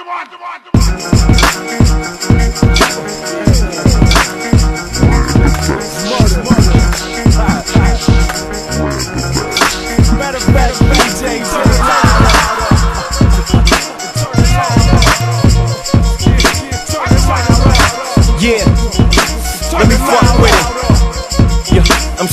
Yeah,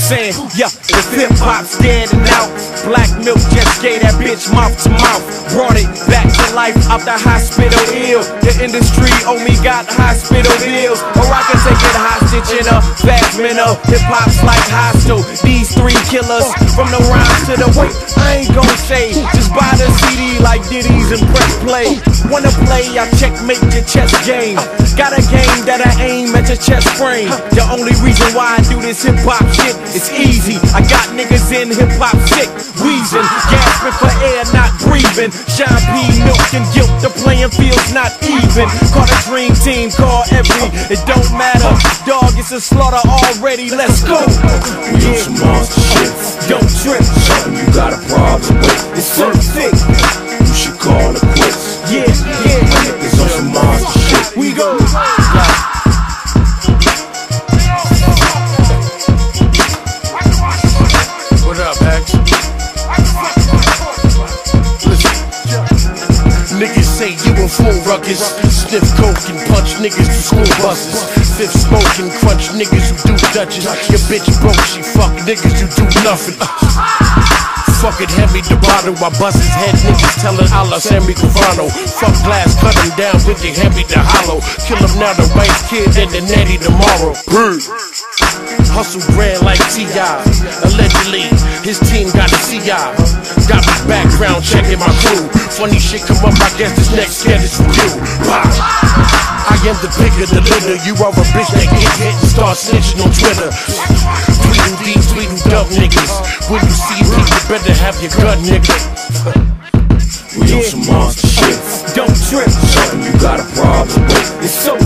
saying, yeah, if hip hop's dead and out, Black Milk just gave that bitch mouth to mouth. Brought it back to life out the hospital ill. The industry me got hospital bills. Or I can take it hostage in a fast. Hip hop's like hostile. These three killers from the rhymes to the weight. I ain't gon' say, just buy the CD like Diddy's and press play. Wanna play, I checkmate your chess game. Got a game that I aim at your chest frame. The only reason why I do this hip hop shit is easy. I got niggas in hip hop sick, wheezing, gasping for air, not breathing. Sean P, milk and guilt, the playing field's not even. Call a dream team, call every, it don't matter. Dog, it's a slaughter already, let's go. We on some monster shit. Don't trip, you got a problem say you in full ruckus. Sniff coke and punch niggas to school buses. Fifth smoke and crunch niggas who do dutches. Your bitch broke, she fuck niggas who do nothing. Fucking hand me the bottle, I bust his head. Niggas tellin' a la Sammy Gravano. Fuck glass, cut him down with your me the hollow. Kill him now, the white kid and the natty tomorrow. Hustle brand like T.I. Allegedly, his team got a CI. Background checking my crew. Funny shit come up, I guess this next scared is for you. Wow. I am the bigger, the litter. You are a bitch that get hit and start snitching on Twitter. Tweeting these, tweeting dumb niggas. When you see me, you better have your gun, nigga. We on some monster shit. Don't trip, Something you got a problem with. it's so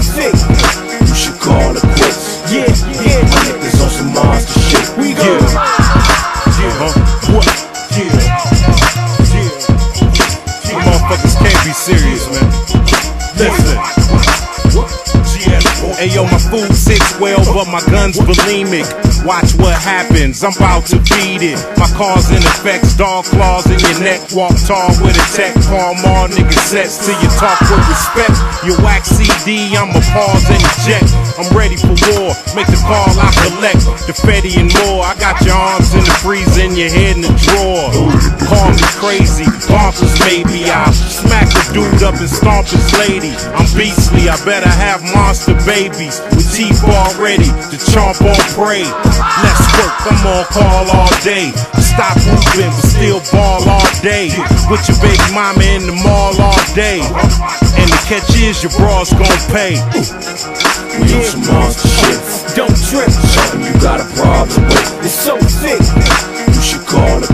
food sits well, but my gun's bulimic. Watch what happens, I'm about to beat it. My cause in effects, dog claws in your neck. Walk tall with a tech, palm all niggas sets till you talk with respect. Your wax CD, I'ma pause and eject. I'm ready for war, make the call, I collect the Fetty and more. I got your arms in the freezer and your head in the drawer. Call me crazy, bonkers maybe. I smack the dude up and stomp his lady. I'm beastly, I better have monster babies with teeth already to chomp on prey. Let's work, I'm on call all day. I stop hooping, but still ball all day. With your baby mama in the mall all day. And the catch is your bras gon' pay. We on some monster shit. Don't trip, Something you got a problem with. it's so thick. You should call it